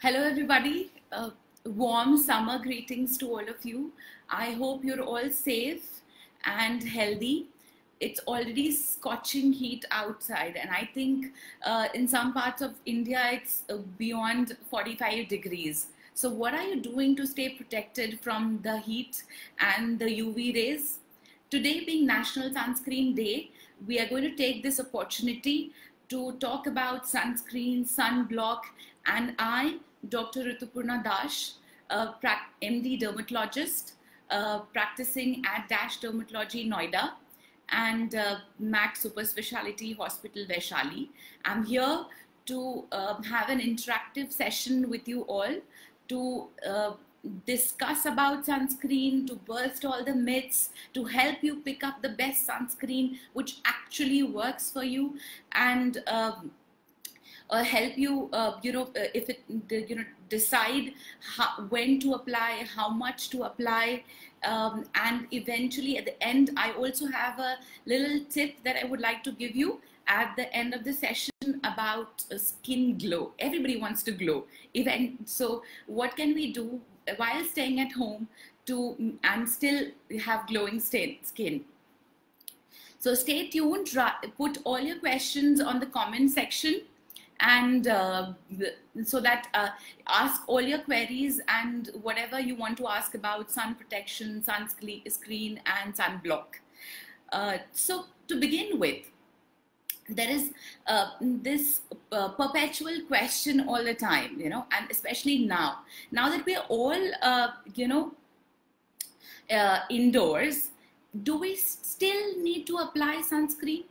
Hello, everybody. Uh, warm summer greetings to all of you. I hope you're all safe and healthy. It's already scorching heat outside, and I think uh, in some parts of India it's uh, beyond 45 degrees. So, what are you doing to stay protected from the heat and the UV rays? Today, being National Sunscreen Day, we are going to take this opportunity to talk about sunscreen, sunblock, and I, Dr. Ritupurna Dash, a MD dermatologist, uh, practicing at Dash Dermatology Noida and uh, Max Super Speciality Hospital Vaishali. I'm here to uh, have an interactive session with you all to uh, discuss about sunscreen, to burst all the myths, to help you pick up the best sunscreen which actually works for you, and um, uh, help you, uh, you know, uh, if it, you know, decide how, when to apply, how much to apply, um, and eventually at the end, I also have a little tip that I would like to give you at the end of the session about skin glow. Everybody wants to glow. Even so, what can we do while staying at home to and still have glowing skin? So stay tuned. Put all your questions on the comment section and uh, so that uh, ask all your queries and whatever you want to ask about sun protection, sunscreen, and sunblock. Uh, so to begin with, there is uh, this uh, perpetual question all the time, you know, and especially now. Now that we're all, uh, you know, indoors, do we still need to apply sunscreen?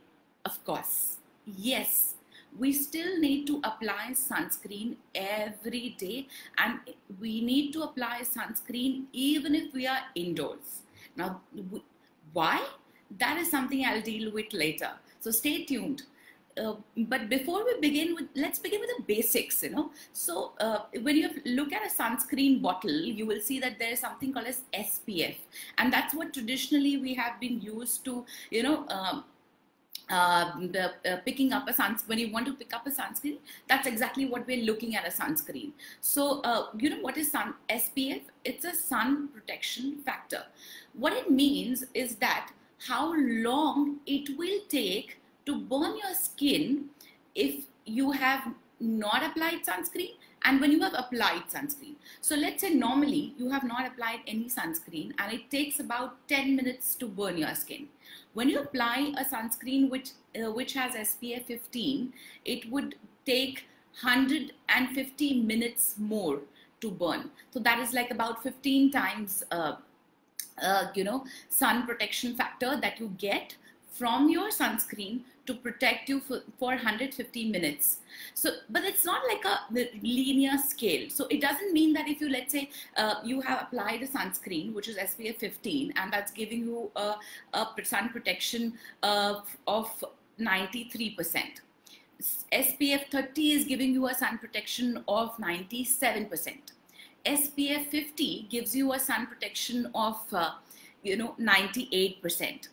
Of course, yes we still need to apply sunscreen every day and we need to apply sunscreen even if we are indoors. Now, why? That is something I'll deal with later. So stay tuned. Uh, but before we begin with, let's begin with the basics, you know. So uh, when you look at a sunscreen bottle, you will see that there is something called as SPF. And that's what traditionally we have been used to, you know, um, uh, the uh, picking up a sun when you want to pick up a sunscreen that's exactly what we're looking at a sunscreen so uh, you know what is sun spf it's a sun protection factor what it means is that how long it will take to burn your skin if you have not applied sunscreen and when you have applied sunscreen. So let's say normally you have not applied any sunscreen and it takes about 10 minutes to burn your skin. When you apply a sunscreen which, uh, which has SPF 15, it would take 150 minutes more to burn. So that is like about 15 times, uh, uh, you know, sun protection factor that you get from your sunscreen to protect you for, for 150 minutes. So, but it's not like a linear scale. So it doesn't mean that if you, let's say, uh, you have applied a sunscreen, which is SPF 15, and that's giving you a, a sun protection uh, of 93%. SPF 30 is giving you a sun protection of 97%. SPF 50 gives you a sun protection of, uh, you know, 98%.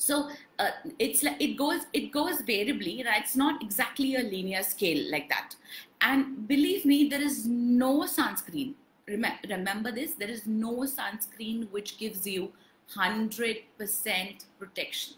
So uh, it's like it goes it goes variably, right? It's not exactly a linear scale like that. And believe me, there is no sunscreen. Remember, remember this: there is no sunscreen which gives you hundred percent protection.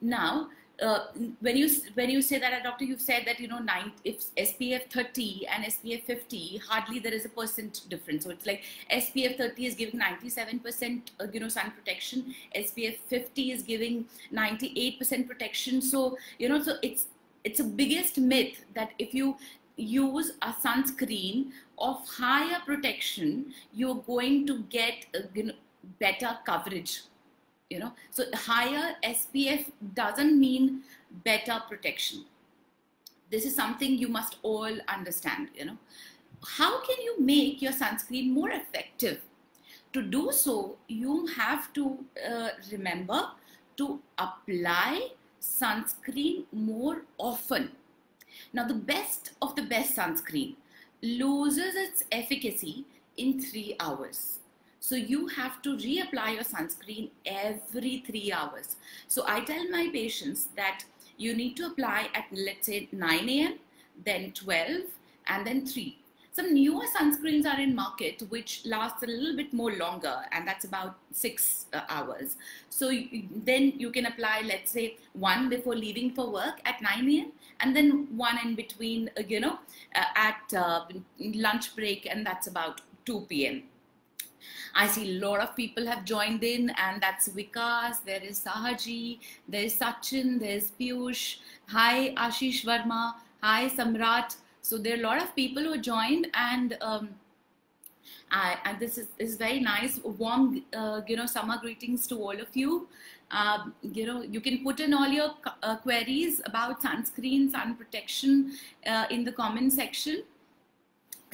Now, uh, when you when you say that a doctor you've said that you know nine if spf 30 and spf 50 hardly there is a percent difference. So it's like spf 30 is giving 97 percent uh, you know sun protection. Spf 50 is giving 98 percent protection. So you know so it's it's a biggest myth that if you use a sunscreen of higher protection you're going to get uh, you know, better coverage you know. So higher spf doesn't mean better protection. This is something you must all understand you know. How can you make your sunscreen more effective? To do so you have to uh, remember to apply sunscreen more often. Now the best of the best sunscreen loses its efficacy in 3 hours so you have to reapply your sunscreen every three hours. So I tell my patients that you need to apply at let's say 9 a.m., then 12, and then 3 some newer sunscreens are in market which last a little bit more longer and that's about six uh, hours so you, then you can apply let's say one before leaving for work at 9 a.m and then one in between uh, you know uh, at uh, lunch break and that's about 2 p.m I see a lot of people have joined in, and that's Vikas, there is Sahaji, there is Sachin, there's Piyush. Hi, Ashish Verma. Hi, Samrat. So there are a lot of people who joined, and um, I, and this is, is very nice. Warm, uh, you know, summer greetings to all of you. Um, you know, you can put in all your uh, queries about sunscreen, sun protection uh, in the comment section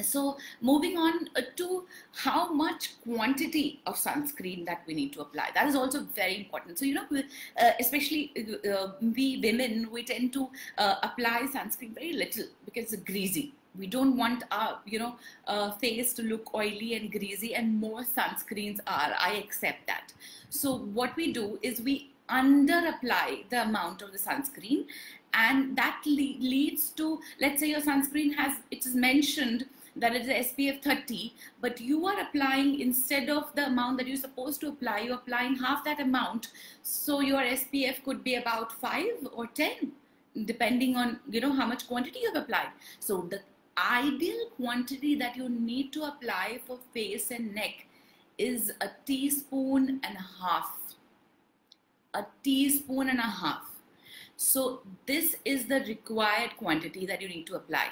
so moving on uh, to how much quantity of sunscreen that we need to apply. That is also very important. So you know uh, especially uh, we women we tend to apply sunscreen very little because it's greasy. We don't want our you know face to look oily and greasy and more sunscreens are. I accept that. So what we do is we under apply the amount of the sunscreen and that le leads to let's say your sunscreen has it is mentioned that is the SPF 30, but you are applying instead of the amount that you're supposed to apply, you're applying half that amount. So your SPF could be about 5 or 10, depending on you know how much quantity you've applied. So the ideal quantity that you need to apply for face and neck is a teaspoon and a half. A teaspoon and a half. So this is the required quantity that you need to apply.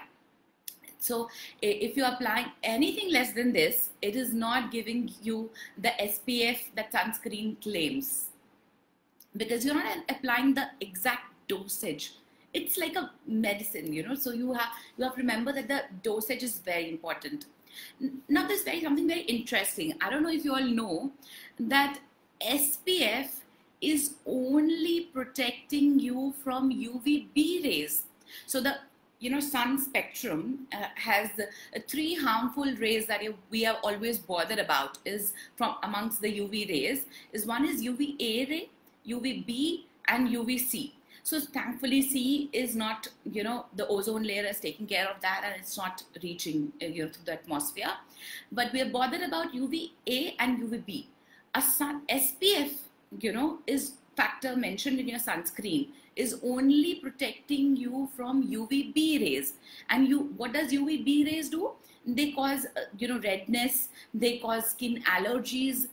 So if you're applying anything less than this, it is not giving you the SPF that sunscreen claims because you're not applying the exact dosage. It's like a medicine, you know. So you have you have to remember that the dosage is very important. Now, there's very something very interesting. I don't know if you all know that SPF is only protecting you from UVB rays. So the you know, sun spectrum uh, has uh, three harmful rays that we are always bothered about is from amongst the UV rays is one is UVA ray, UVB and UVC. So thankfully C is not, you know, the ozone layer is taking care of that and it's not reaching, uh, you know, through the atmosphere. But we are bothered about UVA and UVB. A sun SPF, you know, is factor mentioned in your sunscreen is only protecting you from UVB rays. And you, what does UVB rays do? They cause, uh, you know, redness. They cause skin allergies.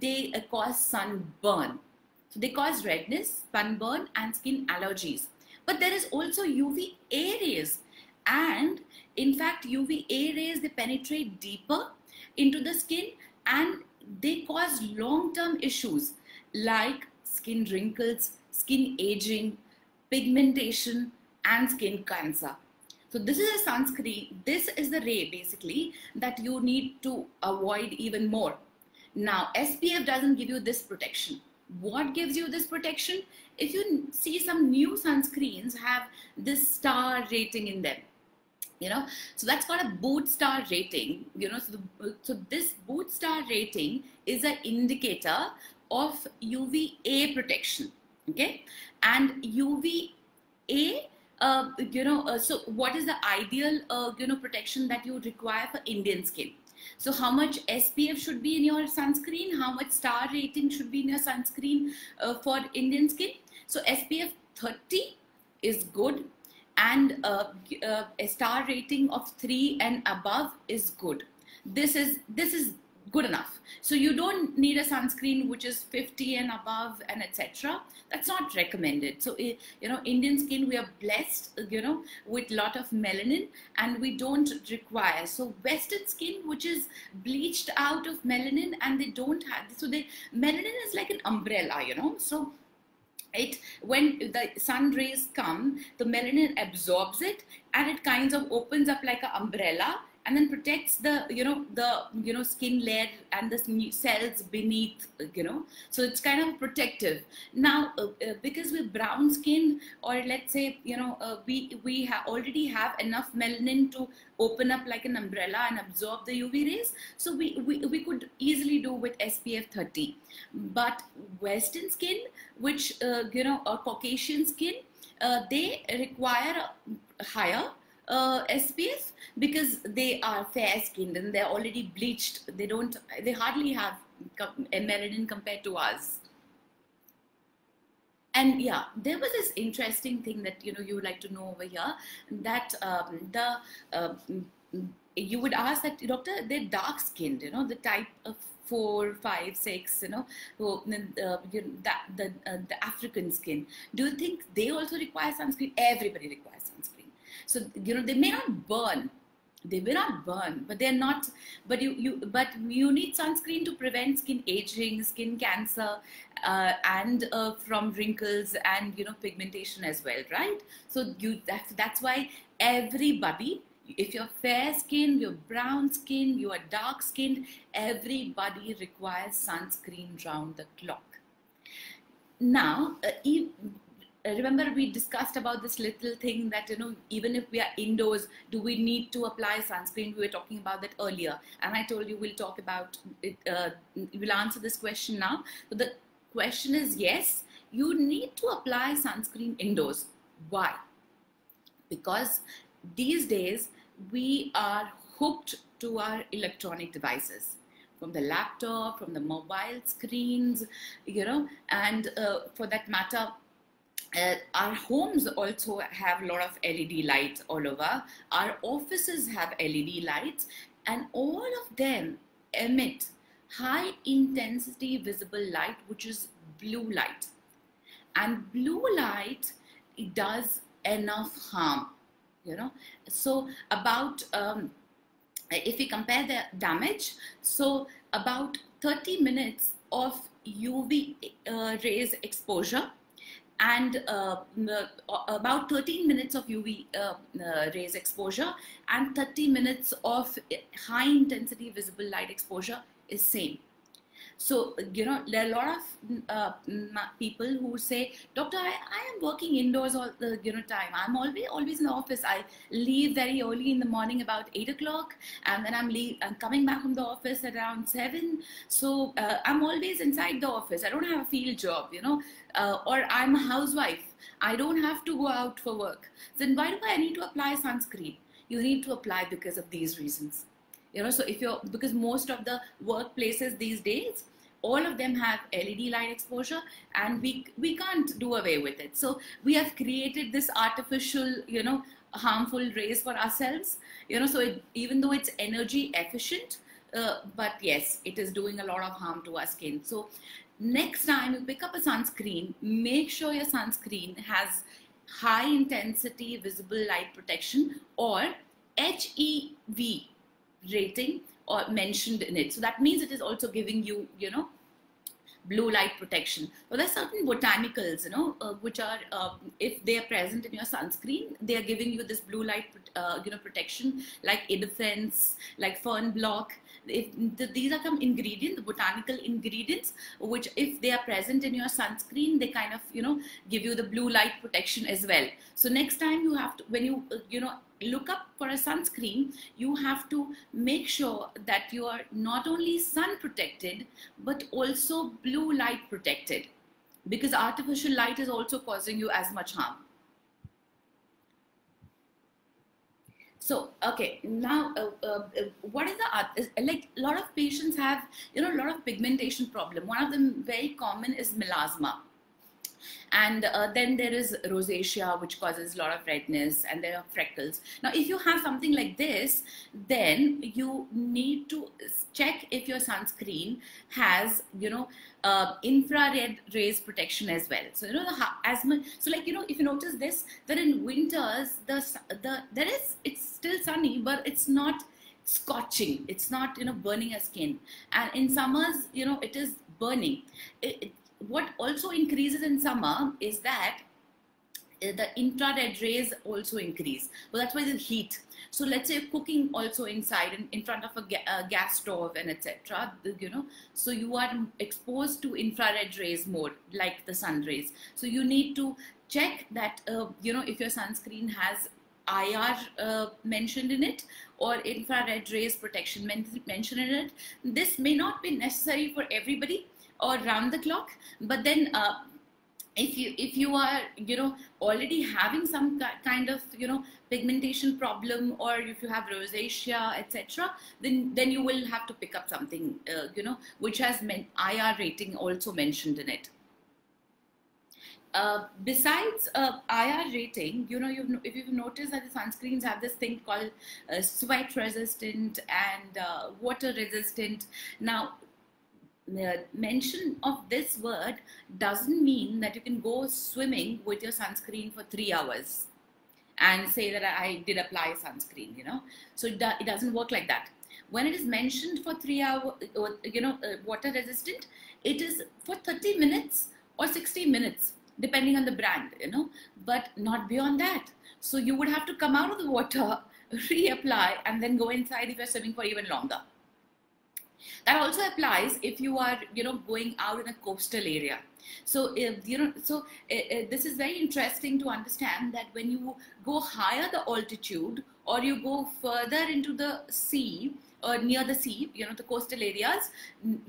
They uh, cause sunburn. So they cause redness, sunburn, and skin allergies. But there is also UVA rays, and in fact, UVA rays they penetrate deeper into the skin and they cause long-term issues like skin wrinkles, skin aging, pigmentation, and skin cancer. So this is a sunscreen. This is the ray basically that you need to avoid even more. Now SPF doesn't give you this protection. What gives you this protection? If you see some new sunscreens have this star rating in them, you know, so that's called a Boots star rating. You know, so the, so this Boots star rating is an indicator of UVA protection okay? And uva uh, you know uh, so what is the ideal uh, you know protection that you require for indian skin? So how much spf should be in your sunscreen? How much star rating should be in your sunscreen uh, for indian skin? So spf 30 is good and uh, uh, a star rating of 3 and above is good. This is this is good enough. So you don't need a sunscreen which is 50 and above and etc that's not recommended. So eh, you know indian skin we are blessed you know with lot of melanin and we don't require. So western skin which is bleached out of melanin and they don't have so the melanin is like an umbrella you know. So it when the sun rays come the melanin absorbs it and it kind of opens up like an umbrella and then protects the you know the you know skin layer and the cells beneath you know. So it's kind of protective. Now uh, uh, because with brown skin or let's say you know uh, we we ha already have enough melanin to open up like an umbrella and absorb the uv rays so we we, we could easily do with spf 30 but western skin which uh, you know or caucasian skin uh, they require higher uh, SPF because they are fair skinned and they're already bleached. They don't, they hardly have melanin compared to us. And yeah, there was this interesting thing that you know you would like to know over here that um, the uh, you would ask that doctor they're dark skinned, you know the type of four, five, six, you know, uh, you know that the uh, the African skin. Do you think they also require sunscreen? Everybody requires sunscreen. So you know they may not burn, they may not burn, but they're not. But you you but you need sunscreen to prevent skin aging, skin cancer, uh, and uh, from wrinkles and you know pigmentation as well, right? So you that's that's why everybody if you're fair skinned, you're brown skinned, you are dark skinned, everybody requires sunscreen round the clock. Now, uh, remember we discussed about this little thing that, you know, even if we are indoors, do we need to apply sunscreen? We were talking about that earlier. And I told you we'll talk about it, uh, we'll answer this question now. The question is yes, you need to apply sunscreen indoors. Why? Because these days we are hooked to our electronic devices from the laptop, from the mobile screens, you know, and uh, for that matter, uh, our homes also have a lot of LED lights all over. Our offices have LED lights, and all of them emit high intensity visible light, which is blue light. And blue light it does enough harm you know so about um, if we compare the damage so about 30 minutes of uv uh, rays exposure and uh, about 13 minutes of UV uh, uh, rays exposure and 30 minutes of high intensity visible light exposure is same. So, you know, there are a lot of uh, people who say, doctor, I, I am working indoors all the, you know, time. I'm always, always in the office. I leave very early in the morning about eight o'clock and then I'm leave, I'm coming back from the office around seven. So uh, I'm always inside the office. I don't have a field job, you know, uh, or I'm a housewife. I don't have to go out for work. Then why do I need to apply sunscreen? You need to apply because of these reasons you know so if you're because most of the workplaces these days all of them have led light exposure and we we can't do away with it. So we have created this artificial you know harmful rays for ourselves. You know so it, even though it's energy efficient uh, but yes it is doing a lot of harm to our skin. So next time you pick up a sunscreen make sure your sunscreen has high intensity visible light protection or HEV rating or mentioned in it. So that means it is also giving you, you know, blue light protection. Well, there's certain botanicals, you know, uh, which are, uh, if they are present in your sunscreen, they are giving you this blue light, uh, you know, protection, like Idefense, like Fernblock. If the, these are some ingredients, botanical ingredients, which if they are present in your sunscreen, they kind of, you know, give you the blue light protection as well. So next time you have to, when you, you know, look up for a sunscreen, you have to make sure that you are not only sun protected, but also blue light protected because artificial light is also causing you as much harm. So, okay, now uh, uh, uh what is the, like a lot of patients have, you know, a lot of pigmentation problem. One of them very common is melasma and uh, then there is rosacea which causes a lot of redness and there are freckles. Now if you have something like this then you need to check if your sunscreen has you know uh, infrared rays protection as well. So you know the as much so like you know if you notice this that in winters the the there is it's still sunny but it's not scorching. It's not you know burning your skin. And in summers you know it is burning. It, what also increases in summer is that uh, the infrared rays also increase. So that's why the heat. So let's say cooking also inside in, in front of a, ga a gas stove and etc. You know, so you are exposed to infrared rays more, like the sun rays. So you need to check that uh, you know if your sunscreen has IR uh, mentioned in it or infrared rays protection mentioned in it. This may not be necessary for everybody or round the clock. But then uh, if you if you are you know already having some kind of you know pigmentation problem or if you have rosacea etc then then you will have to pick up something uh, you know which has IR rating also mentioned in it uh, besides uh, IR rating, you know, you've, if you've noticed that the sunscreens have this thing called uh, sweat resistant and uh, water resistant. Now, the mention of this word doesn't mean that you can go swimming with your sunscreen for three hours and say that I did apply sunscreen, you know. So it, do, it doesn't work like that. When it is mentioned for three hour, you know, uh, water resistant, it is for 30 minutes or 60 minutes, depending on the brand, you know, but not beyond that. So you would have to come out of the water, reapply, and then go inside if you're swimming for even longer. That also applies if you are, you know, going out in a coastal area. So, if, you know, so uh, uh, this is very interesting to understand that when you go higher the altitude or you go further into the sea or near the sea, you know, the coastal areas,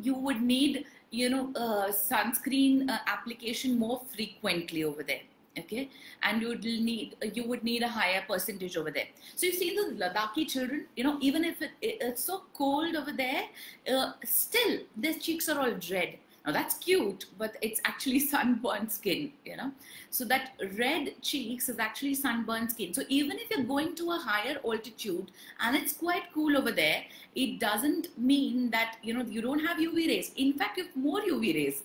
you would need, you know, uh, sunscreen application more frequently over there okay? And you would need you would need a higher percentage over there. So you see the ladakhi children you know even if it, it, it's so cold over there uh, still their cheeks are all red. Now that's cute but it's actually sunburned skin you know? So that red cheeks is actually sunburned skin. So even if you're going to a higher altitude and it's quite cool over there it doesn't mean that you know you don't have uv rays. In fact you have more uv rays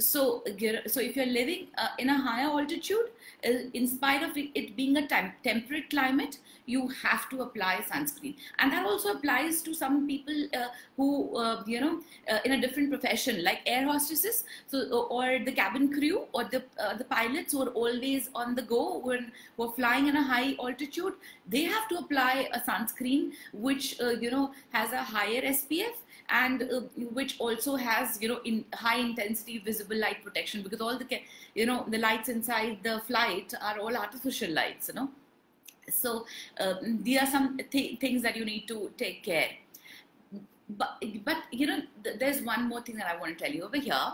so so if you're living uh, in a higher altitude uh, in spite of it being a tem temperate climate you have to apply sunscreen. And that also applies to some people uh, who uh, you know uh, in a different profession like air hostesses so or the cabin crew or the uh, the pilots who are always on the go when who are flying in a high altitude they have to apply a sunscreen which you know has a higher spf and uh, which also has you know in high intensity visible light protection because all the you know the lights inside the flight are all artificial lights you know. So uh, these are some th things that you need to take care. But but you know th there's one more thing that i want to tell you over here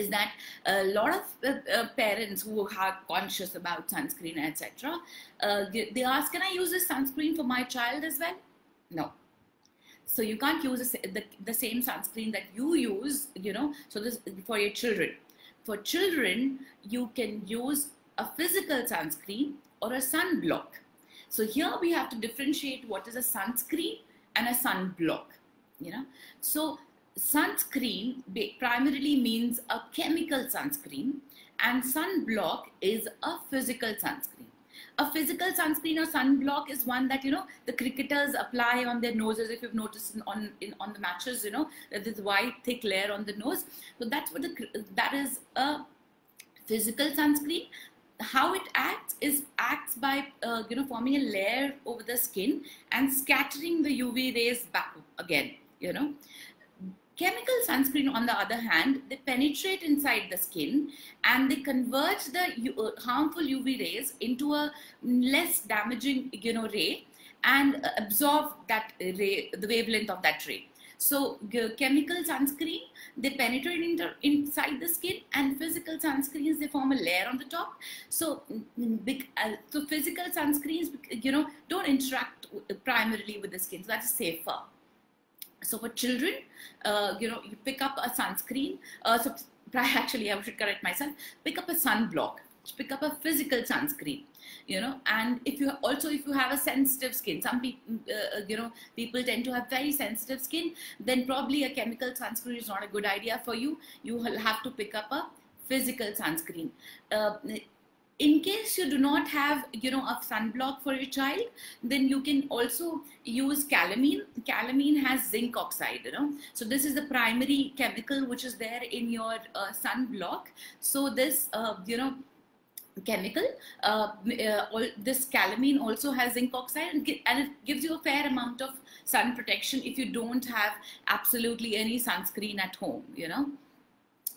is that a lot of uh, uh, parents who are conscious about sunscreen etc uh, they ask can i use this sunscreen for my child as well? No so you can't use the, the same sunscreen that you use you know so this for your children. For children you can use a physical sunscreen or a sunblock. So here we have to differentiate what is a sunscreen and a sunblock you know. So sunscreen primarily means a chemical sunscreen and sunblock is a physical sunscreen a physical sunscreen or sunblock is one that you know the cricketers apply on their noses if you've noticed in, on in, on the matches you know this white thick layer on the nose. So that's what the that is a physical sunscreen. How it acts is acts by uh, you know forming a layer over the skin and scattering the uv rays back again you know Chemical sunscreen, on the other hand, they penetrate inside the skin and they convert the uh, harmful UV rays into a less damaging, you know, ray and absorb that ray, the wavelength of that ray. So chemical sunscreen, they penetrate inside the skin and physical sunscreens, they form a layer on the top. So, uh, so physical sunscreens, you know, don't interact primarily with the skin. So that's safer. So for children, uh, you know, you pick up a sunscreen. Uh, so actually, I should correct myself. Pick up a sunblock. Pick up a physical sunscreen. You know, and if you also if you have a sensitive skin, some people, uh, you know, people tend to have very sensitive skin. Then probably a chemical sunscreen is not a good idea for you. You will have to pick up a physical sunscreen. Uh, in case you do not have you know a sunblock for your child then you can also use calamine. Calamine has zinc oxide you know. So this is the primary chemical which is there in your uh, sunblock. So this uh, you know chemical uh, uh all, this calamine also has zinc oxide and, and it gives you a fair amount of sun protection if you don't have absolutely any sunscreen at home you know.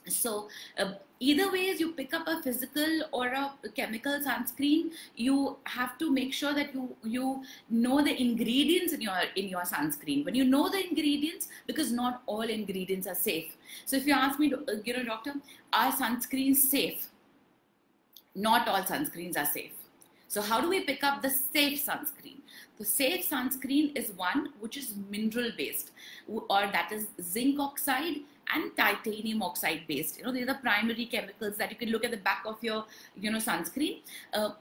So uh, either ways you pick up a physical or a chemical sunscreen. You have to make sure that you you know the ingredients in your in your sunscreen. When you know the ingredients because not all ingredients are safe. So if you ask me uh, you know doctor are sunscreens safe? Not all sunscreens are safe. So how do we pick up the safe sunscreen? The safe sunscreen is one which is mineral based or that is zinc oxide and titanium oxide based. You know, they're the primary chemicals that you can look at the back of your, you know, sunscreen. Uh,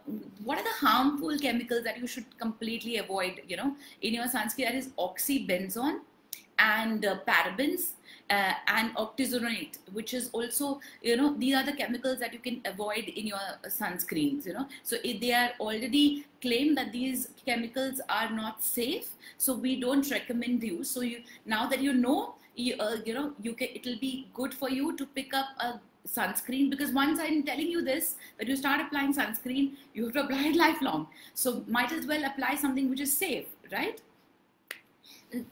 what are the harmful chemicals that you should completely avoid, you know, in your sunscreen? That is oxybenzone and uh, parabens uh, and octinoxate, which is also, you know, these are the chemicals that you can avoid in your sunscreens, you know. So if they are already claimed that these chemicals are not safe, so we don't recommend use. So you now that you know you, uh, you know you can it'll be good for you to pick up a sunscreen because once I'm telling you this that you start applying sunscreen you have to apply it lifelong. So might as well apply something which is safe right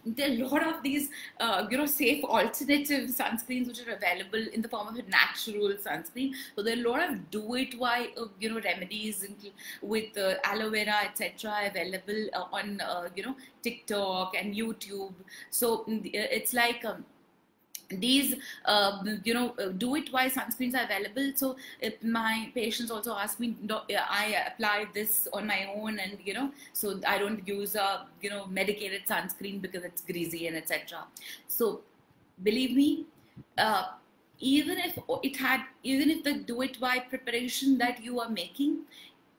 there are a lot of these, uh, you know, safe alternative sunscreens which are available in the form of a natural sunscreen. So there are a lot of DIY, uh, you know, remedies with uh, aloe vera, etc., available uh, on, uh, you know, TikTok and YouTube. So mm, it's like. Um, these uh, you know uh, DIY sunscreens are available. So my patients also ask me i apply this on my own and you know so i don't use a you know medicated sunscreen because it's greasy and etc so believe me uh, even if it had even if the DIY preparation that you are making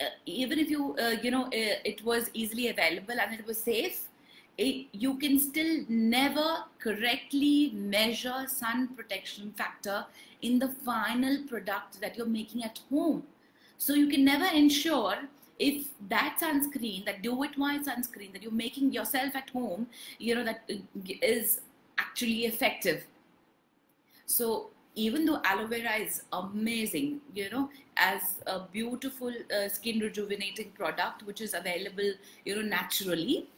uh, even if you uh, you know uh, it was easily available and it was safe it, you can still never correctly measure sun protection factor in the final product that you're making at home. So you can never ensure if that sunscreen, that DIY sunscreen that you're making yourself at home, you know, that is actually effective. So even though aloe vera is amazing, you know, as a beautiful uh, skin rejuvenating product, which is available, you know, naturally,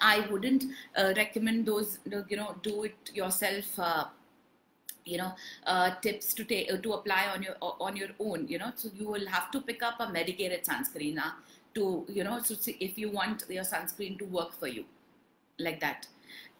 I wouldn't uh, recommend those, you know, do it yourself. Uh, you know uh, tips to take to apply on your on your own you know so you will have to pick up a medicated sunscreen uh, to you know so if you want your sunscreen to work for you like that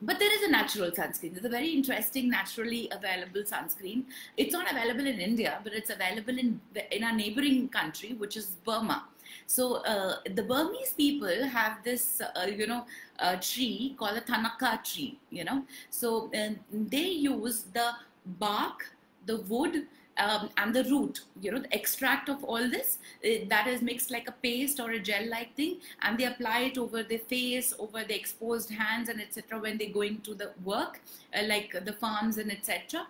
but there is a natural sunscreen. There's a very interesting, naturally available sunscreen. It's not available in India, but it's available in in our neighboring country, which is Burma. So uh, the Burmese people have this, uh, you know, uh, tree called a Thanaka tree, you know. So they use the bark, the wood, um, and the root, you know, the extract of all this uh, that is mixed like a paste or a gel-like thing, and they apply it over their face, over the exposed hands, and etc. When they go into the work, uh, like the farms and etc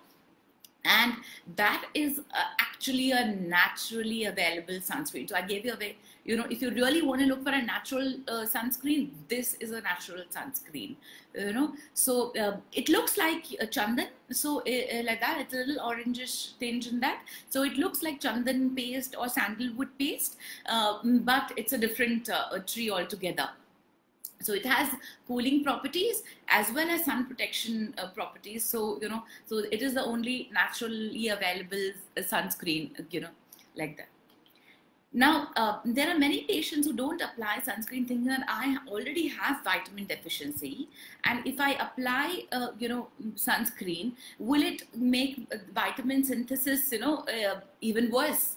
and that is uh, actually a naturally available sunscreen so i gave you away you know if you really want to look for a natural uh, sunscreen this is a natural sunscreen you know. So uh, it looks like a chandan. So uh, uh, like that it's a little orangish tinge in that. So it looks like chandan paste or sandalwood paste uh, but it's a different tree altogether. So it has cooling properties as well as sun protection uh, properties. So you know so it is the only naturally available uh, sunscreen you know like that now uh, there are many patients who don't apply sunscreen thinking that i already have vitamin deficiency. And if i apply uh, you know sunscreen will it make vitamin synthesis you know uh, even worse?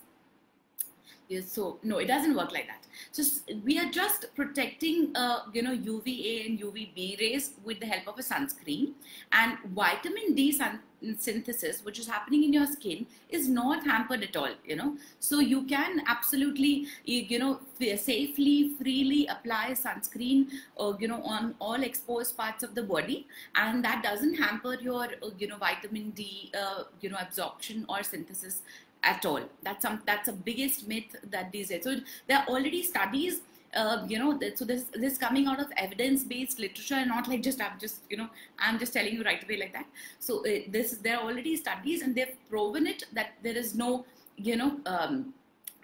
So no it doesn't work like that. So we are just protecting uh, you know uva and uvb rays with the help of a sunscreen. And vitamin d sun synthesis which is happening in your skin is not hampered at all you know so you can absolutely you know safely freely apply sunscreen uh, you know on all exposed parts of the body and that doesn't hamper your uh, you know vitamin d uh, you know absorption or synthesis at all. That's some that's a biggest myth that these days. So there are already studies. Uh, you know, so this this coming out of evidence-based literature, and not like just I'm just you know I'm just telling you right away like that. So uh, this there are already studies, and they've proven it that there is no you know. Um,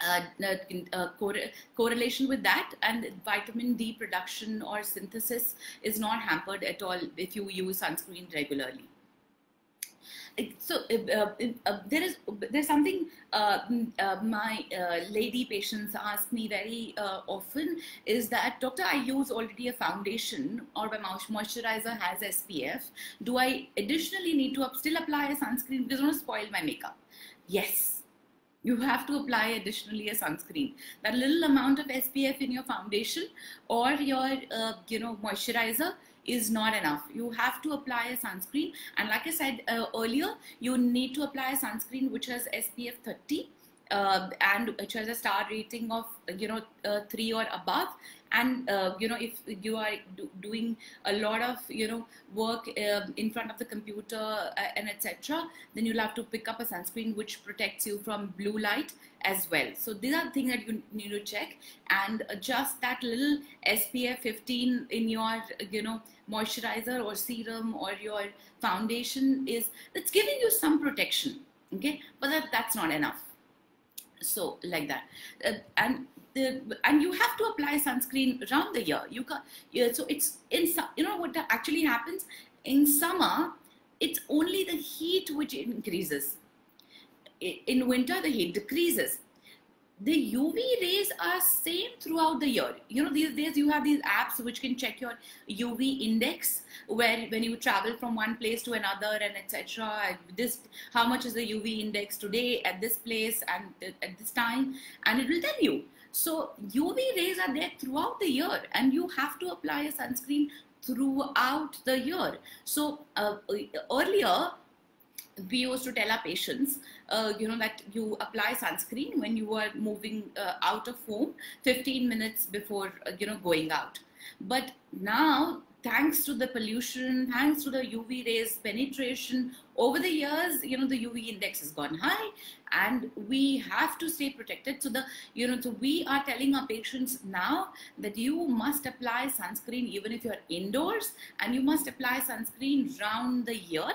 uh, uh, uh correlation with that and vitamin D production or synthesis is not hampered at all if you use sunscreen regularly. So uh, uh, there is there's something uh, my lady patients ask me very often is that doctor I use already a foundation or my moisturizer has SPF do I additionally need to still apply a sunscreen? Because I want to spoil my makeup. Yes. You have to apply additionally a sunscreen. That little amount of SPF in your foundation or your you know moisturizer is not enough. You have to apply a sunscreen. And like I said uh, earlier, you need to apply a sunscreen which has SPF 30 uh, and which has a star rating of, you know, uh, three or above. And uh, you know if you are do doing a lot of you know work uh, in front of the computer uh, and etc then you'll have to pick up a sunscreen which protects you from blue light as well. So these are the things that you need to check. And just that little spf 15 in your you know moisturizer or serum or your foundation is it's giving you some protection okay? But that, that's not enough so like that uh, and the, and you have to apply sunscreen around the year. You can, yeah, so it's in you know what actually happens in summer. It's only the heat which increases. In winter, the heat decreases. The UV rays are same throughout the year. You know these days you have these apps which can check your UV index where when you travel from one place to another and etc. This how much is the UV index today at this place and at this time, and it will tell you so UV rays are there throughout the year and you have to apply a sunscreen throughout the year. So uh, earlier, we used to tell our patients, uh, you know, that you apply sunscreen when you are moving uh, out of home 15 minutes before, uh, you know, going out. But now thanks to the pollution, thanks to the UV rays penetration, over the years, you know, the UV index has gone high and we have to stay protected. So the, you know, so we are telling our patients now that you must apply sunscreen even if you're indoors and you must apply sunscreen round the year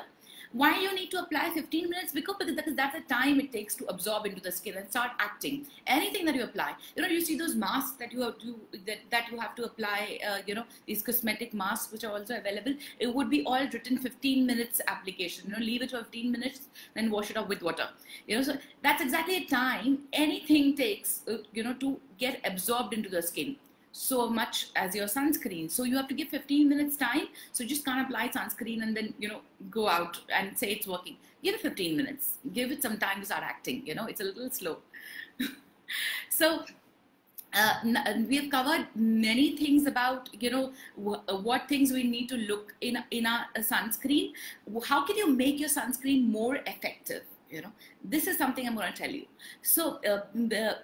why you need to apply 15 minutes? Because, because that's the time it takes to absorb into the skin and start acting. Anything that you apply, you know, you see those masks that you have to that, that you have to apply. Uh, you know, these cosmetic masks which are also available. It would be all written 15 minutes application. You know, leave it for 15 minutes, then wash it off with water. You know, so that's exactly a time anything takes. Uh, you know, to get absorbed into the skin so much as your sunscreen. So you have to give 15 minutes time. So just can't apply sunscreen and then, you know, go out and say it's working. Give it 15 minutes. Give it some time to start acting. You know, it's a little slow. so uh, uh, we have covered many things about you know uh, what things we need to look in in our uh, sunscreen how can you make your sunscreen more effective you know this is something i'm going to tell you so uh, the,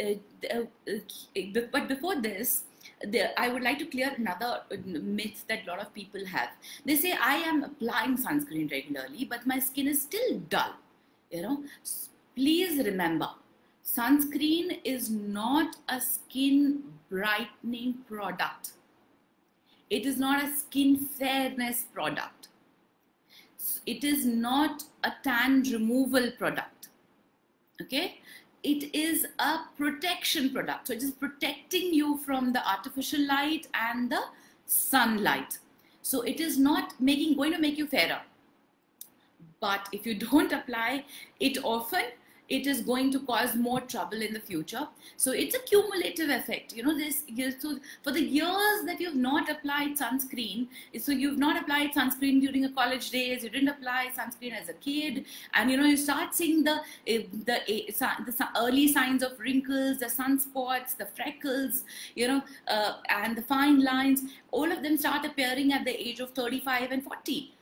uh, uh, but before this the, I would like to clear another myth that a lot of people have. They say I am applying sunscreen regularly, but my skin is still dull. You know, please remember, sunscreen is not a skin brightening product. It is not a skin fairness product it is not a tan removal product. Okay, it is a protection product. So it is protecting you from the artificial light and the sunlight. So it is not making going to make you fairer. But if you don't apply it often, it is going to cause more trouble in the future. So it's a cumulative effect. You know, this so for the years that you've not applied sunscreen, so you've not applied sunscreen during your college days, you didn't apply sunscreen as a kid, and you know, you start seeing the eh, the, eh, the early signs of wrinkles, the sunspots, the freckles, you know, uh, and the fine lines. All of them start appearing at the age of 35 and 40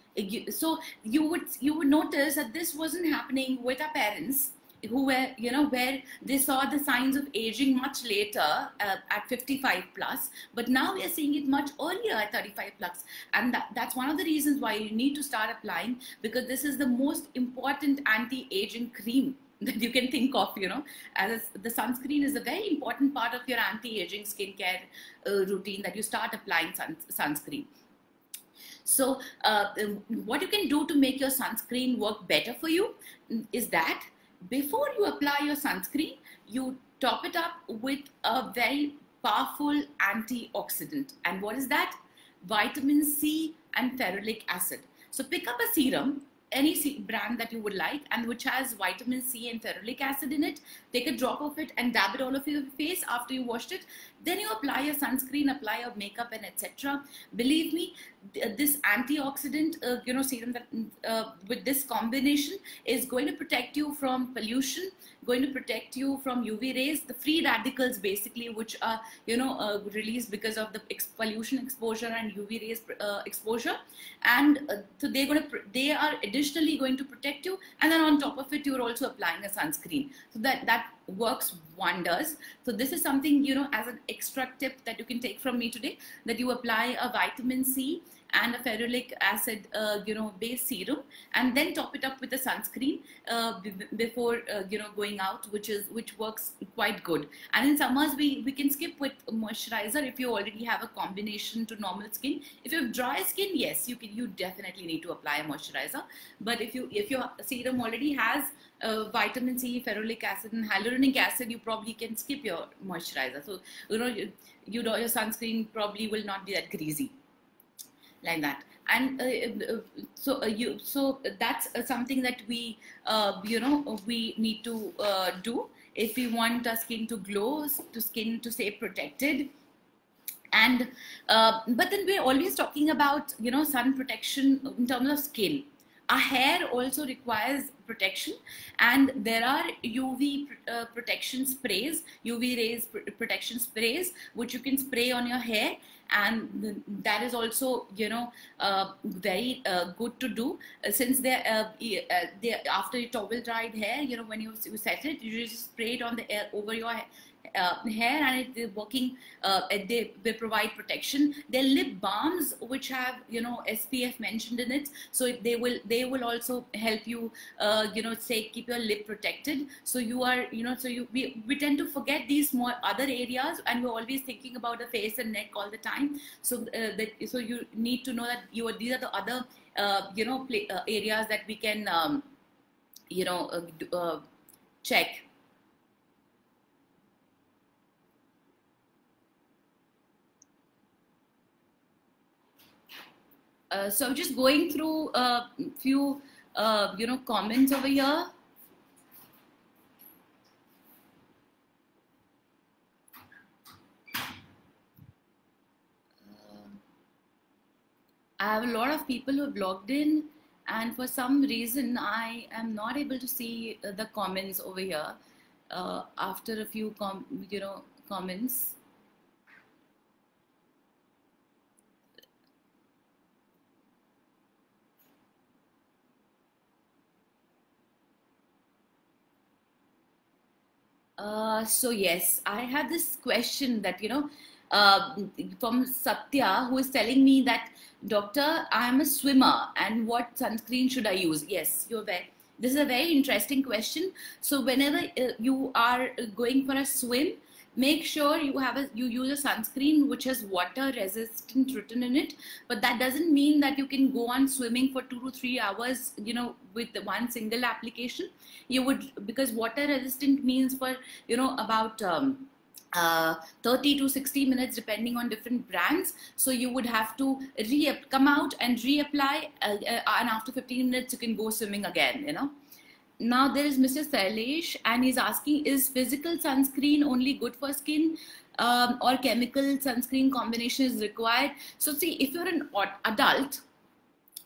so you would you would notice that this wasn't happening with our parents who were, you know, where they saw the signs of aging much later uh, at 55 plus, but now we are seeing it much earlier at 35. And that, that's one of the reasons why you need to start applying because this is the most important anti-aging cream that you can think of, you know, as the sunscreen is a very important part of your anti-aging skincare uh, routine that you start applying sun, sunscreen. So uh, what you can do to make your sunscreen work better for you is that before you apply your sunscreen, you top it up with a very powerful antioxidant. And what is that? Vitamin C and ferulic acid. So pick up a serum any brand that you would like and which has vitamin C and ferulic acid in it. Take a drop of it and dab it all over your face after you washed it. Then you apply your sunscreen, apply your makeup and etc. Believe me, this antioxidant, uh, you know, serum that uh, with this combination is going to protect you from pollution, going to protect you from UV rays, the free radicals basically, which are, you know, uh, released because of the ex pollution exposure and UV rays uh, exposure. And uh, so they're going to, they are additionally going to protect you. And then on top of it, you're also applying a sunscreen. So that, that works wonders. So this is something, you know, as an extra tip that you can take from me today, that you apply a vitamin C and a ferulic acid, uh, you know, base serum, and then top it up with a sunscreen uh, before, uh, you know, going out, which is which works quite good. And in summers, we we can skip with moisturizer if you already have a combination to normal skin. If you have dry skin, yes, you can you definitely need to apply a moisturizer. But if you if your serum already has uh, vitamin C, ferulic acid, and hyaluronic acid, you probably can skip your moisturizer. So you know you, you know your sunscreen probably will not be that greasy like that. And uh, uh, so uh, you so that's uh, something that we uh, you know we need to uh, do. If we want our skin to glow to skin to stay protected. And but then we're always talking about you know sun protection in terms of skin our hair also requires protection and there are uv uh, protection sprays uv rays pr protection sprays which you can spray on your hair and that is also you know uh, very uh, good to do. Uh, since they uh, uh, they after you towel dried hair you know when you, you set it you just spray it on the air over your hair and it, working uh, they, they provide protection. Their lip balms which have you know spf mentioned in it so they will they will also help you uh, you know say keep your lip protected. So you are you know so you we, we tend to forget these more other areas and we're always thinking about the face and neck all the time. So uh, that so you need to know that you are these are the other uh, you know play, uh, areas that we can um, you know check Uh, so I'm just going through a few, uh, you know, comments over here. Uh, I have a lot of people who have logged in and for some reason I am not able to see the comments over here uh, after a few you know comments Uh, so yes, I have this question that you know uh, from Satya who is telling me that doctor, I am a swimmer and what sunscreen should I use? Yes, you're very. This is a very interesting question. So whenever uh, you are going for a swim, make sure you have a you use a sunscreen which has water resistant written in it but that doesn't mean that you can go on swimming for two to three hours you know with one single application. You would because water resistant means for you know about um, uh, 30 to 60 minutes depending on different brands. So you would have to re come out and reapply uh, uh, and after 15 minutes you can go swimming again you know now there is Mr. Sailesh and he's asking, is physical sunscreen only good for skin um, or chemical sunscreen combination is required? So see, if you're an adult,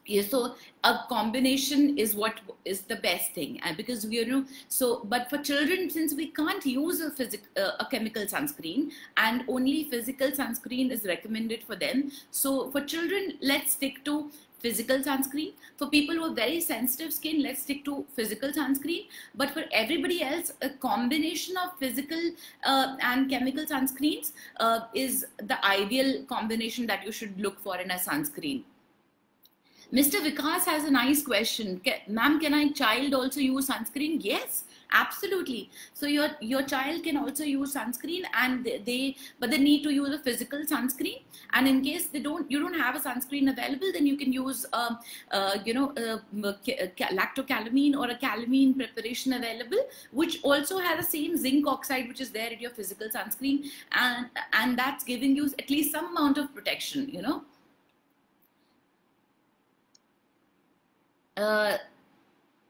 yeah, so a combination is what is the best thing and because we you know so but for children since we can't use a physical uh, a chemical sunscreen and only physical sunscreen is recommended for them so for children let's stick to physical sunscreen. For people who have very sensitive skin, let's stick to physical sunscreen. But for everybody else, a combination of physical uh, and chemical sunscreens uh, is the ideal combination that you should look for in a sunscreen. Mr. Vikas has a nice question. Ma'am, can a child also use sunscreen? Yes absolutely. So your your child can also use sunscreen and they, they, but they need to use a physical sunscreen. And in case they don't you don't have a sunscreen available then you can use um, uh, you know uh, lactocalamine or a calamine preparation available which also has the same zinc oxide which is there in your physical sunscreen. And and that's giving you at least some amount of protection you know. Uh,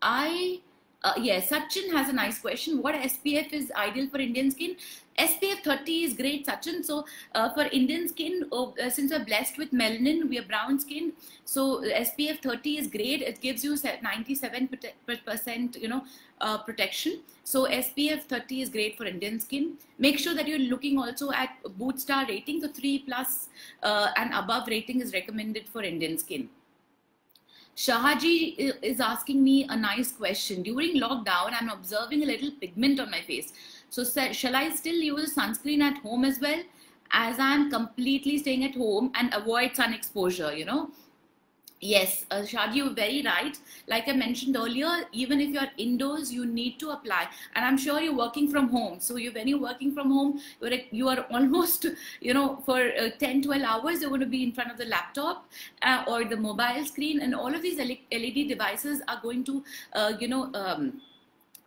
I uh, yes, Sachin has a nice question. What SPF is ideal for Indian skin? SPF 30 is great, Sachin. So uh, for Indian skin, oh, uh, since we're blessed with melanin, we are brown skin. So SPF 30 is great. It gives you 97%, you know, uh, protection. So SPF 30 is great for Indian skin. Make sure that you're looking also at Boots star rating. So 3 plus, uh, and above rating is recommended for Indian skin. Shahaji uh, is asking me a nice question. During lockdown, I'm observing a little pigment on my face. So shall I still use sunscreen at home as well? As I'm completely staying at home and avoid sun exposure, you know. Yes, uh, Shadi, you're very right. Like I mentioned earlier, even if you're indoors, you need to apply. And I'm sure you're working from home. So you, when you're working from home, you're, you are almost, you know, for uh, 10, 12 hours, you're going to be in front of the laptop uh, or the mobile screen. And all of these LED devices are going to, uh, you know, um,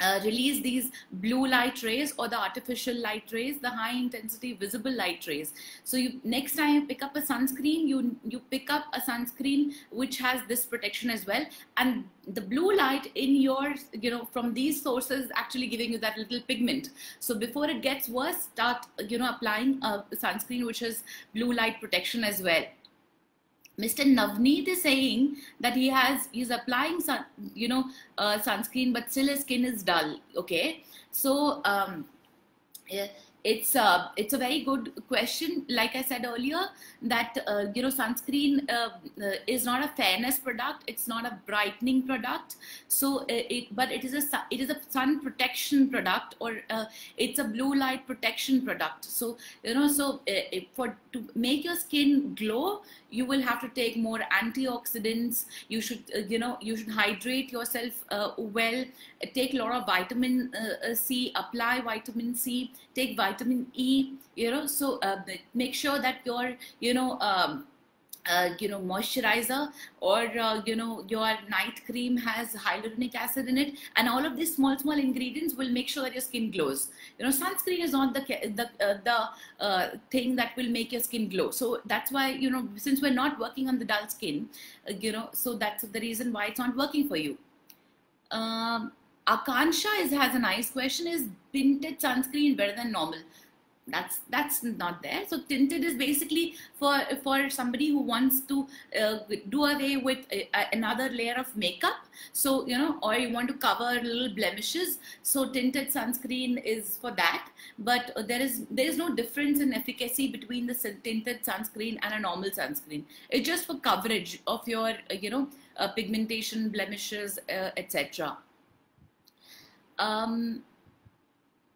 uh, release these blue light rays or the artificial light rays, the high intensity visible light rays. So you next time you pick up a sunscreen, you you pick up a sunscreen which has this protection as well. And the blue light in your you know from these sources actually giving you that little pigment. So before it gets worse, start you know applying a sunscreen which has blue light protection as well. Mr. Navneet is saying that he has he's applying sun, you know uh, sunscreen, but still his skin is dull. Okay, so um, it's a uh, it's a very good question like i said earlier that uh, you know sunscreen uh, uh is not a fairness product it's not a brightening product so uh, it but it is a it is a sun protection product or it's a blue light protection product so you know so for to make your skin glow you will have to take more antioxidants. You should you know you should hydrate yourself well. Take a lot of vitamin c apply vitamin c take vitamin vitamin E, you know, so uh, make sure that your, you know, um, uh, you know moisturizer or uh, you know your night cream has hyaluronic acid in it and all of these small small ingredients will make sure that your skin glows you know sunscreen is not the the uh, the uh, thing that will make your skin glow so that's why you know since we're not working on the dull skin uh, you know so that's the reason why it's not working for you um, Akansha is, has a nice question. Is tinted sunscreen better than normal? That's that's not there. So tinted is basically for for somebody who wants to uh, do away with a, a, another layer of makeup. So you know, or you want to cover little blemishes. So tinted sunscreen is for that. But there is there is no difference in efficacy between the tinted sunscreen and a normal sunscreen. It's just for coverage of your uh, you know uh, pigmentation, blemishes, uh, etc. Um,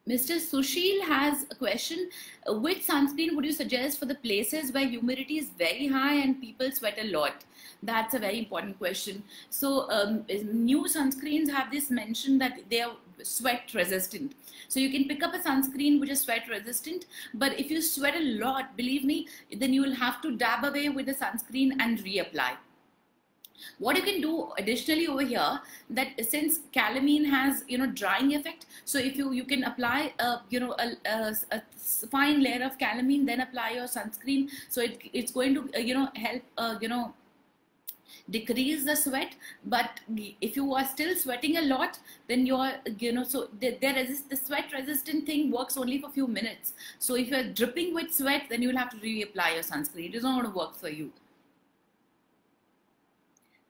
Mr. Sushil has a question. Which sunscreen would you suggest for the places where humidity is very high and people sweat a lot? That's a very important question. So um, new sunscreens have this mention that they are sweat resistant. So you can pick up a sunscreen which is sweat resistant, but if you sweat a lot, believe me, then you will have to dab away with the sunscreen and reapply. What you can do additionally over here that since calamine has you know drying effect, so if you you can apply a you know a, a, a fine layer of calamine, then apply your sunscreen. So it it's going to you know help uh, you know decrease the sweat. But if you are still sweating a lot then you're you know so the, the, resist, the sweat resistant thing works only for a few minutes. So if you're dripping with sweat then you'll have to reapply your sunscreen. It is not going to work for you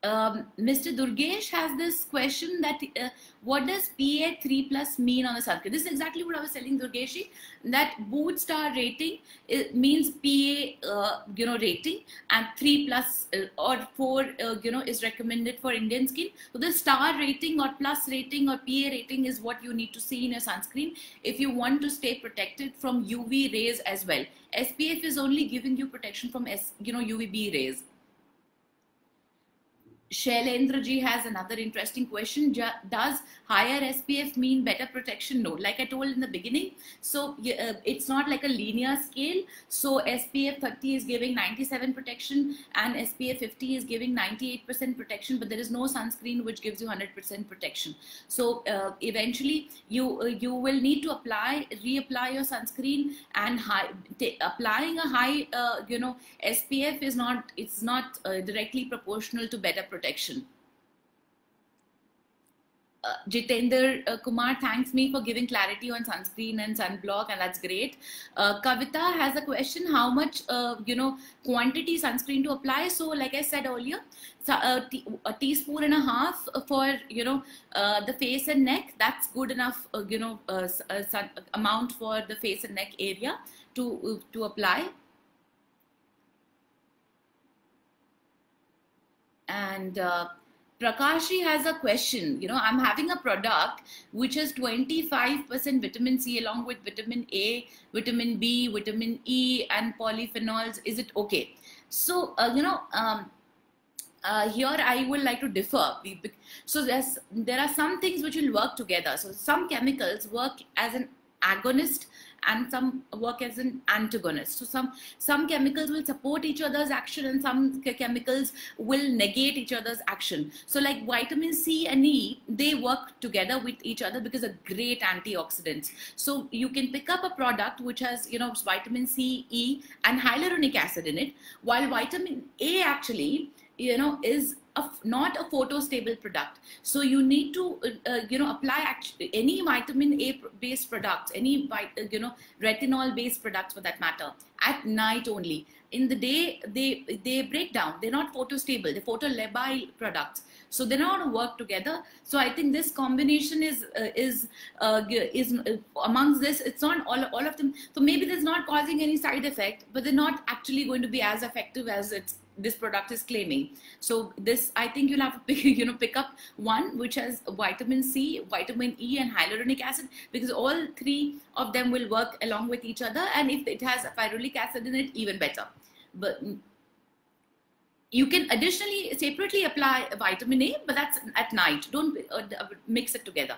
um, Mr. Durgesh has this question that uh, what does PA3 plus mean on the circuit? This is exactly what I was telling Durgeshi that Boots star rating means PA uh, you know rating and 3 plus uh, or 4 uh, you know is recommended for Indian skin. So the star rating or plus rating or PA rating is what you need to see in your sunscreen if you want to stay protected from UV rays as well. SPF is only giving you protection from S, you know UVB rays. Shailendra ji has another interesting question. Does higher SPF mean better protection? No, like I told in the beginning. So uh, it's not like a linear scale. So SPF 30 is giving 97 protection and SPF 50 is giving 98% protection, but there is no sunscreen which gives you 100% protection. So uh, eventually you uh, you will need to apply, reapply your sunscreen and high, applying a high, uh, you know, SPF is not, it's not uh, directly proportional to better protection protection. uh, Jitender uh, Kumar thanks me for giving clarity on sunscreen and sunblock, and that's great. Uh, Kavita has a question: How much, uh, you know, quantity sunscreen to apply? So, like I said earlier, so, uh, a teaspoon and a half for you know uh, the face and neck. That's good enough, you know, amount for the face and neck area to to apply. And Prakashi has a question. You know, I'm having a product which is 25% vitamin C along with vitamin A, vitamin B, vitamin E, and polyphenols. Is it okay? So, uh, you know, um, uh, here I would like to differ. So there's, there are some things which will work together. So some chemicals work as an agonist and some work as an antagonist. So some, some chemicals will support each other's action and some chemicals will negate each other's action. So like vitamin C and E, they work together with each other because they're great antioxidants. So you can pick up a product which has, you know, vitamin C, E and hyaluronic acid in it, while vitamin A actually, you know, is a, not a photo-stable product. So you need to, uh, uh you know, apply any vitamin A-based products, any, uh, you know, retinol-based products for that matter, at night only. In the day, they they break down. They're not photo-stable. They're photo-labile products. So they're not going to work together. So I think this combination is uh, is uh, is uh, amongst this. It's not all all of them. So maybe it's not causing any side effect, but they're not actually going to be as effective as it's this product is claiming. So this, I think you'll have to pick, you know, pick up one which has vitamin C, vitamin E, and hyaluronic acid because all three of them will work along with each other. And if it has ferulic acid in it, even better. But you can additionally separately apply vitamin A, but that's at night. Don't uh, mix it together.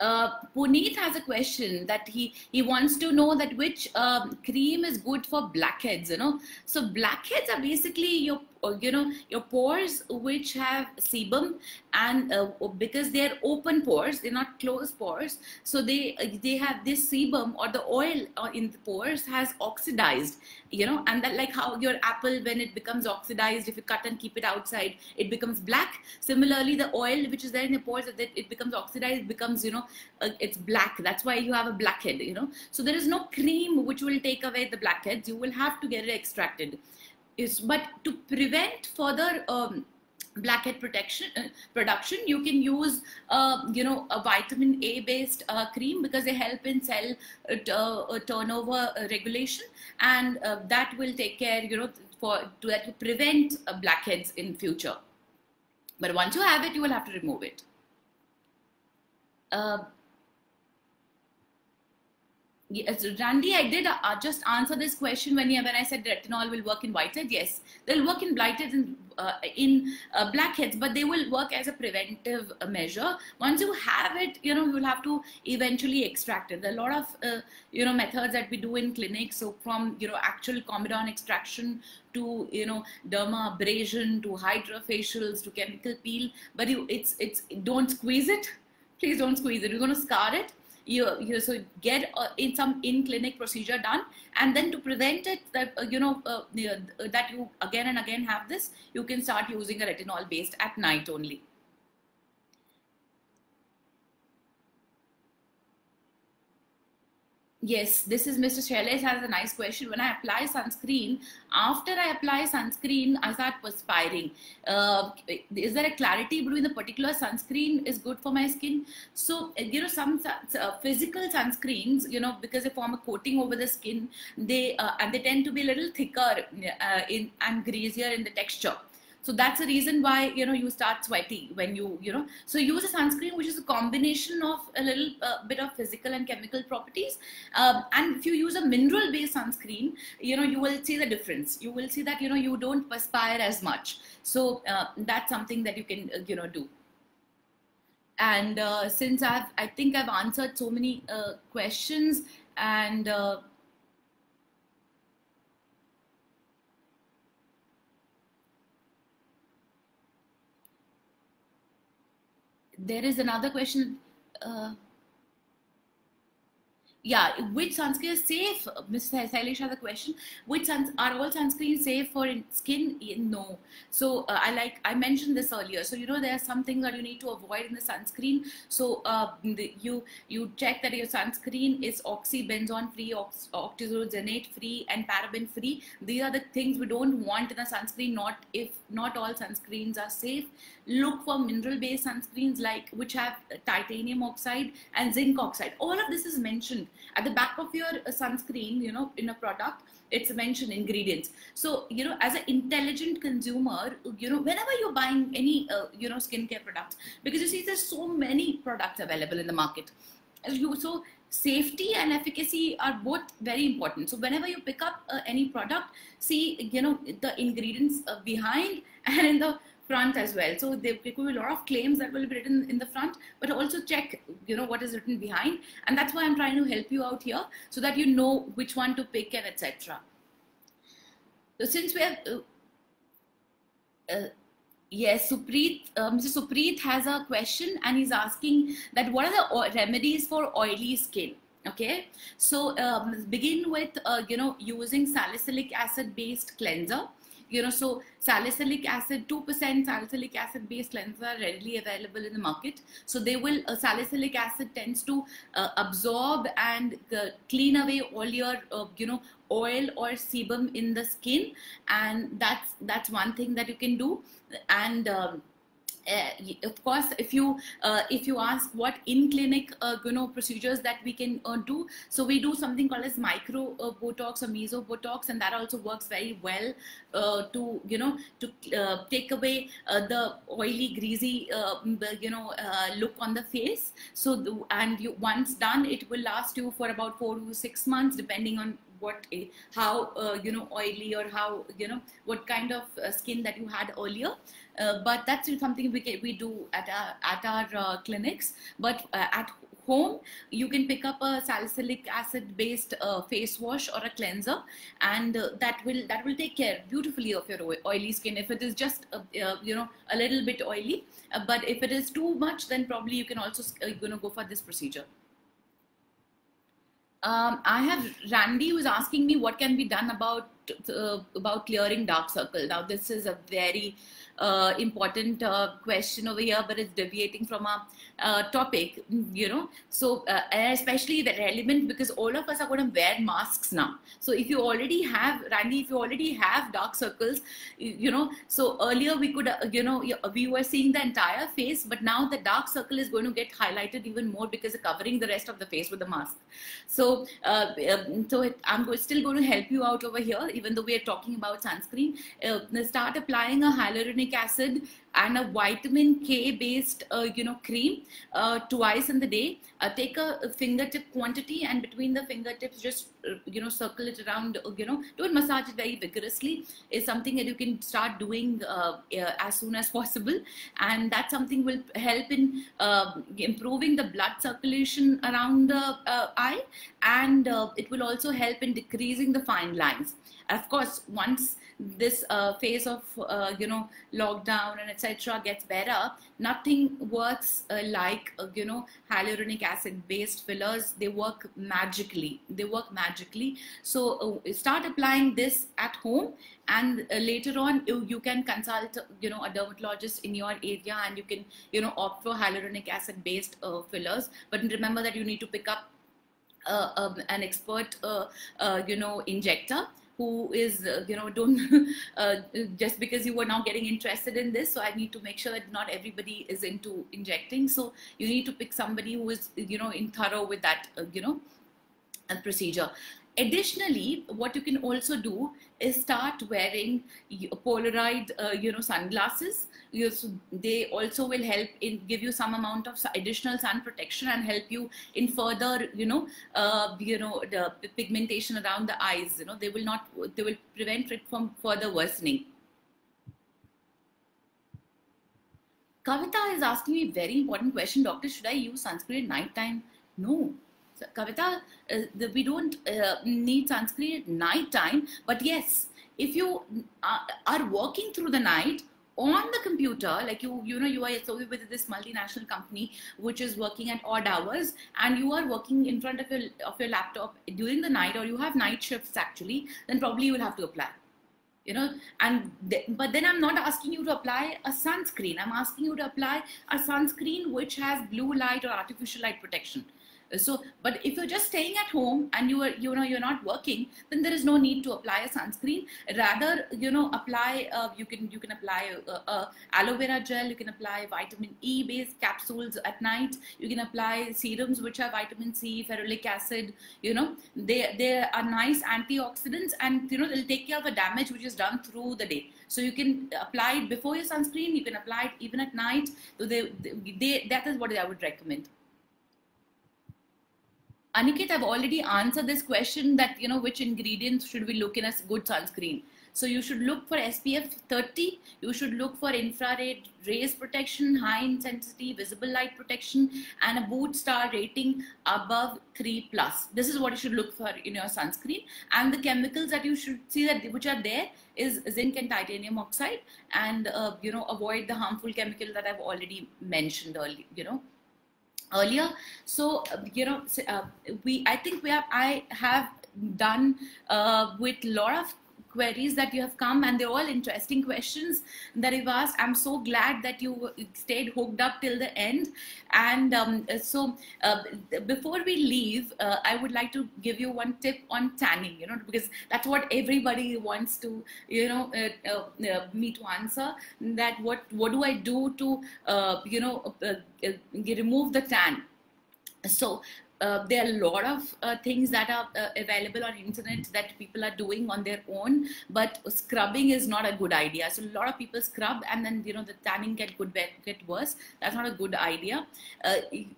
Uh, Puneet has a question that he he wants to know that which um, cream is good for blackheads. You know, so blackheads are basically your uh, you know your pores which have sebum and uh, because they're open pores they're not closed pores so they uh, they have this sebum or the oil uh, in the pores has oxidized you know and that like how your apple when it becomes oxidized if you cut and keep it outside it becomes black. Similarly the oil which is there in the pores that it becomes oxidized becomes you know uh, it's black. That's why you have a blackhead you know. So there is no cream which will take away the blackheads you will have to get it extracted is but to prevent further um, blackhead protection uh, production you can use uh, you know a vitamin a based uh, cream because they help in cell uh, uh, turnover uh, regulation and that will take care you know for to, to prevent blackheads in future. But once you have it you will have to remove it Yes, Randy, I did uh, just answer this question when, when I said retinol will work in whitehead. Yes, they'll work in whiteheads and uh, in uh, blackheads, but they will work as a preventive measure. Once you have it, you know, you'll have to eventually extract it. There are a lot of, uh, you know, methods that we do in clinics. So from, you know, actual comedone extraction to, you know, derma abrasion to hydrofacials to chemical peel. But you, it's, it's, don't squeeze it. Please don't squeeze it. You're going to scar it you, you so get uh, in some in clinic procedure done and then to prevent it that uh, you know uh, that you again and again have this you can start using a retinol based at night only Yes, this is Mr. Shailesh has a nice question. When I apply sunscreen, after I apply sunscreen, I start perspiring. Uh, is there a clarity between the particular sunscreen is good for my skin? So, you know, some uh, physical sunscreens, you know, because they form a coating over the skin, they uh, and they tend to be a little thicker uh, in and greasier in the texture. So that's the reason why you know you start sweaty when you you know. So use a sunscreen which is a combination of a little uh, bit of physical and chemical properties. Um, and if you use a mineral-based sunscreen, you know you will see the difference. You will see that you know you don't perspire as much. So uh, that's something that you can uh, you know do and uh, since I've, I think I've answered so many uh, questions and uh, there is another question. Uh, yeah, which sunscreen is safe? Ms. Sailisha, the question. Which suns are all sunscreens safe for skin? No. So uh, I like I mentioned this earlier. So you know there are some things that you need to avoid in the sunscreen. So uh, the, you you check that your sunscreen is oxybenzone free, ox, octinoxate free, and paraben free. These are the things we don't want in a sunscreen. Not if not all sunscreens are safe. Look for mineral-based sunscreens like which have titanium oxide and zinc oxide. All of this is mentioned at the back of your uh, sunscreen you know in a product. It's mentioned ingredients. So you know as an intelligent consumer you know whenever you're buying any uh, you know skincare products because you see there's so many products available in the market. So safety and efficacy are both very important. So whenever you pick up uh, any product see you know the ingredients uh, behind and in the front as well. So there could be a lot of claims that will be written in the front, but also check, you know, what is written behind. And that's why I'm trying to help you out here so that you know which one to pick and etc. So since we have, uh, uh, yes, Supreet, uh, Mr. Supreet has a question and he's asking that what are the remedies for oily skin? okay so um, begin with uh, you know using salicylic acid based cleanser you know, so salicylic acid, 2% salicylic acid based cleansers are readily available in the market. So they will, uh, salicylic acid tends to uh, absorb and uh, clean away all your, uh, you know, oil or sebum in the skin. And that's, that's one thing that you can do. And, um, of course if you uh, if you ask what in clinic uh, you know procedures that we can uh, do so we do something called as micro uh, botox or meso botox and that also works very well uh, to you know to take away the oily greasy you know look on the face. So the, and you once done it will last you for about 4 to 6 months depending on what how you know oily or how you know what kind of skin that you had earlier. uh, but that's something we, can, we do at our, at our uh, clinics. But uh, at home, you can pick up a salicylic acid based uh, face wash or a cleanser and uh, that will that will take care beautifully of your oily skin if it is just uh, you know a little bit oily but if it is too much then probably you can also you know go for this procedure um, I have Randy who's asking me what can be done about uh, about clearing dark circle. Now this is a very uh, important uh, question over here, but it's deviating from our uh, topic, you know. So, uh, especially the relevant because all of us are going to wear masks now. So, if you already have, Randy, if you already have dark circles, you, you know, so earlier we could, uh, you know, we were seeing the entire face, but now the dark circle is going to get highlighted even more because covering the rest of the face with the mask. So, um, so I'm still going to help you out over here, even though we are talking about sunscreen. start applying a hyaluronic acid and a vitamin K based, uh, you know, cream uh, twice in the day. Uh, take a, fingertip quantity and between the fingertips, just, uh, you know, circle it around, uh, you know, don't massage it very vigorously is something that you can start doing uh, as soon as possible. And that something will help in um, improving the blood circulation around the eye and it will also help in decreasing the fine lines. Of course, once this uh, phase of uh, you know lockdown and etc gets better nothing works uh, like uh, you know hyaluronic acid based fillers. They work magically. They work magically. So uh, start applying this at home and uh, later on you, can consult you know a dermatologist in your area and you can you know opt for hyaluronic acid based fillers. But remember that you need to pick up uh, um, an expert, uh, uh, you know, injector who is, uh, you know, don't uh, just because you were now getting interested in this. So I need to make sure that not everybody is into injecting. So you need to pick somebody who is, you know, in thorough with that, uh, you know, procedure. Additionally, what you can also do is start wearing Polaroid, uh, you know, sunglasses. You, they also will help in give you some amount of additional sun protection and help you in further, you know, uh, you know, the pigmentation around the eyes. You know, they will not, they will prevent it from further worsening. Kavita is asking me a very important question, doctor. Should I use sunscreen at night time? No, Kavita, uh, we don't uh, need sunscreen at night time, but yes, if you are, are, working through the night on the computer like you you know you are so with this multinational company which is working at odd hours and you are working in front of your of your laptop during the night or you have night shifts actually then probably you will have to apply. You know and th- but then i'm not asking you to apply a sunscreen. I'm asking you to apply a sunscreen which has blue light or artificial light protection so but if you're just staying at home and you are you know you're not working then there is no need to apply a sunscreen. Rather you know apply uh, you can you can apply a, uh, aloe vera gel you can apply vitamin e based capsules at night. You can apply serums which are vitamin c ferulic acid you know. They they are nice antioxidants and you know they'll take care of the damage which is done through the day. So you can apply it before your sunscreen you can apply it even at night. So they, they that is what i would recommend Aniket, I've already answered this question that, you know, which ingredients should we look in a good sunscreen? So you should look for SPF 30, you should look for infrared rays protection, high intensity visible light protection, and a Boots star rating above 3 plus. This is what you should look for in your sunscreen. And the chemicals that you should see that which are there is zinc and titanium oxide, and uh, you know avoid the harmful chemical that I've already mentioned earlier. You know earlier. So you know uh, we i think we have i have done uh, with a lot of queries that you have come and they're all interesting questions that you've asked. I'm so glad that you stayed hooked up till the end. And um, so uh, before we leave uh, i would like to give you one tip on tanning you know because that's what everybody wants to you know uh, uh, uh me to answer that what what do i do to uh, you know remove the tan? So uh, there are a lot of uh, things that are uh, available on internet that people are doing on their own but scrubbing is not a good idea. So a lot of people scrub and then you know the tanning get good get worse. That's not a good idea. Uh,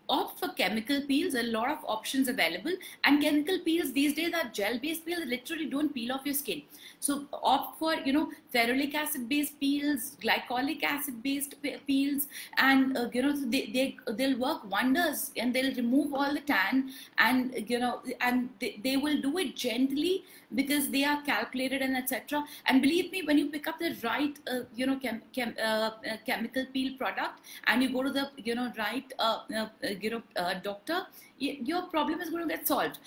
opt for chemical peels. A lot of options available. And chemical peels these days are gel based peels. Literally don't peel off your skin. So opt for you know ferulic acid based peels glycolic acid based peels. And uh, you know they, they they'll work wonders and they'll remove all the tan and and you know and they, they will do it gently because they are calculated and etc and believe me when you pick up the right uh, you know chem, chem, uh, uh, chemical peel product and you go to the you know right uh, uh, you know uh, doctor your problem is going to get solved.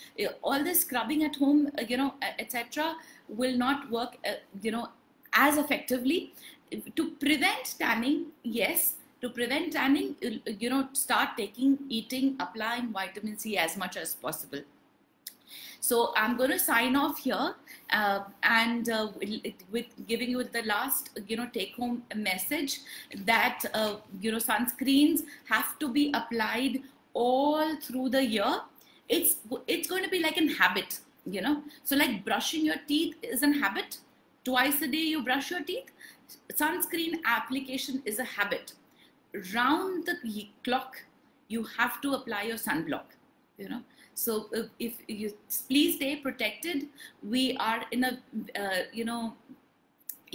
All this scrubbing at home you know etc will not work you know as effectively. To prevent tanning yes to prevent tanning, you know, start taking, eating, applying vitamin C as much as possible. So I'm going to sign off here uh, and uh, with giving you the last, you know, take home message that, uh, you know, sunscreens have to be applied all through the year. It's, it's going to be like an habit, you know. So like brushing your teeth is an habit. Twice a day you brush your teeth. Sunscreen application is a habit round the clock you have to apply your sunblock you know. So if, if you please stay protected. We are in a uh, you know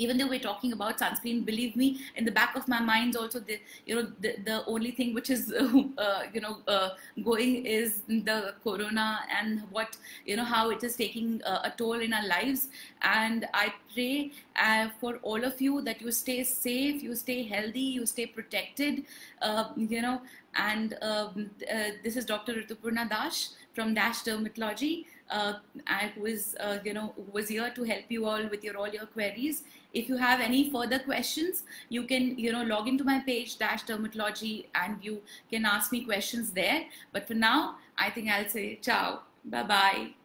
even though we're talking about sunscreen believe me in the back of my mind also the you know the, the only thing which is uh, you know uh, going is the corona and what you know how it is taking uh, a toll in our lives. And i pray uh, for all of you that you stay safe you stay healthy you stay protected uh, you know. And um, uh, this is dr Ritupurna dash from dash dermatology uh, who is uh, you know who was here to help you all with your all your queries. If you have any further questions you can you know log into my page dash dermatology and you can ask me questions there. But for now i think i'll say ciao. Bye bye